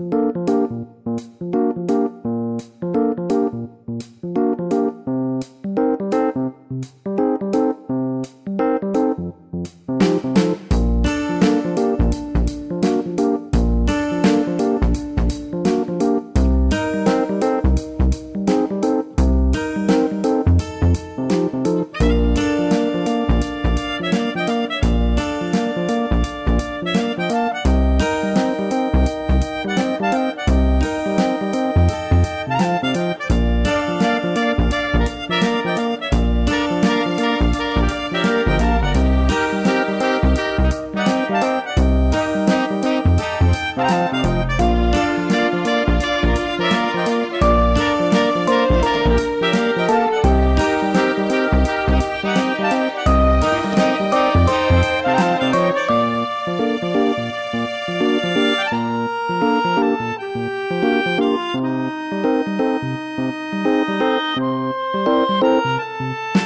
Música thank you.